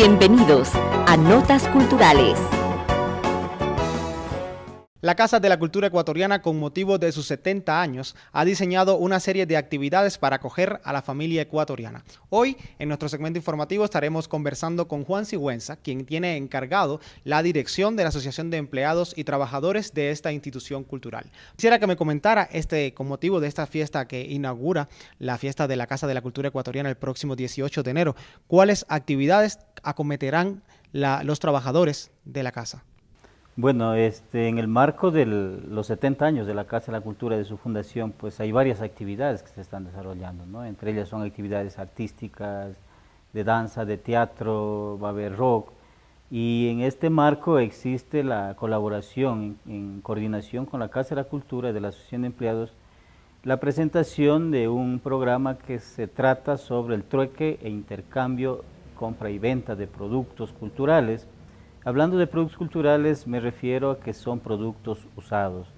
Bienvenidos a Notas Culturales. La Casa de la Cultura Ecuatoriana, con motivo de sus 70 años, ha diseñado una serie de actividades para acoger a la familia ecuatoriana. Hoy, en nuestro segmento informativo, estaremos conversando con Juan Sigüenza, quien tiene encargado la dirección de la Asociación de Empleados y Trabajadores de esta institución cultural. Quisiera que me comentara, este, con motivo de esta fiesta que inaugura la fiesta de la Casa de la Cultura Ecuatoriana el próximo 18 de enero, cuáles actividades acometerán los trabajadores de la casa. Bueno, este, en el marco de los 70 años de la Casa de la Cultura de su fundación, pues hay varias actividades que se están desarrollando, ¿no? Entre ellas son actividades artísticas, de danza, de teatro, va a haber rock, y en este marco existe la colaboración en, coordinación con la Casa de la Cultura de la Asociación de Empleados, la presentación de un programa que se trata sobre el trueque e intercambio, compra y venta de productos culturales, Hablando de productos culturales me refiero a que son productos usados,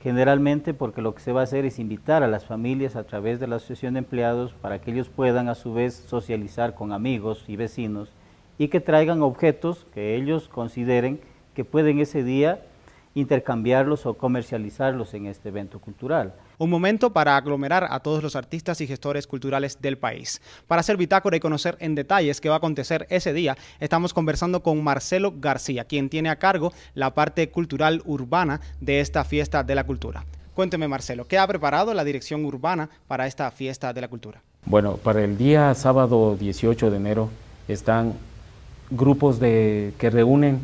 generalmente porque lo que se va a hacer es invitar a las familias a través de la asociación de empleados para que ellos puedan a su vez socializar con amigos y vecinos y que traigan objetos que ellos consideren que pueden ese día intercambiarlos o comercializarlos en este evento cultural. Un momento para aglomerar a todos los artistas y gestores culturales del país. Para hacer bitácora y conocer en detalles qué va a acontecer ese día, estamos conversando con Marcelo García, quien tiene a cargo la parte cultural urbana de esta fiesta de la cultura. Cuénteme, Marcelo, ¿qué ha preparado la dirección urbana para esta fiesta de la cultura? Bueno, para el día sábado 18 de enero están grupos de, que reúnen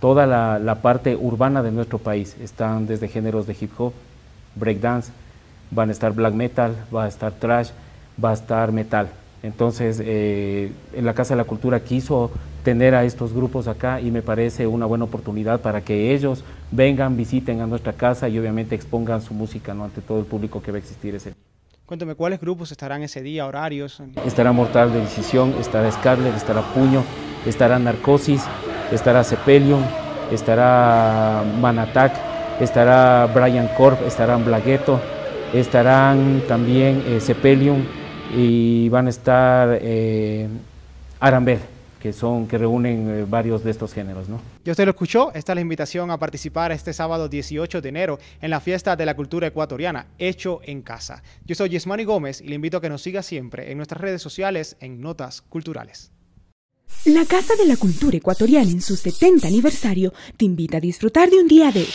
toda la, parte urbana de nuestro país. Están desde géneros de hip hop, breakdance, van a estar black metal, va a estar trash, va a estar metal. Entonces, eh, en la Casa de la Cultura quiso tener a estos grupos acá y me parece una buena oportunidad para que ellos vengan, visiten a nuestra casa y obviamente expongan su música ¿no? ante todo el público que va a existir ese día. Cuéntame, ¿cuáles grupos estarán ese día, horarios? Estará Mortal de Decisión, estará Scarlet, estará Puño, estará Narcosis, estará Sepelium, estará Manatak, estará Brian Corp, estarán Blagueto, estarán también eh, y van a estar eh, Arambel que son que reúnen eh, varios de estos géneros, ¿no? Ya usted lo escuchó, esta es la invitación a participar este sábado 18 de enero en la fiesta de la cultura ecuatoriana, hecho en casa. Yo soy Yesmani Gómez y le invito a que nos siga siempre en nuestras redes sociales en Notas Culturales. La Casa de la Cultura Ecuatoriana en su 70 aniversario te invita a disfrutar de un día de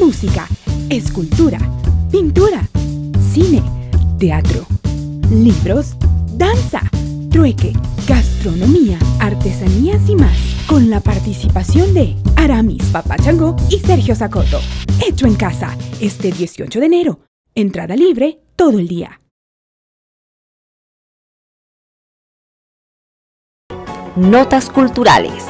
música, escultura, pintura, cine, teatro, libros, danza, trueque, gastronomía, artesanías y más, con la participación de Aramis Papachango y Sergio Zacoto. Hecho en casa, este 18 de enero. Entrada libre todo el día. Notas culturales.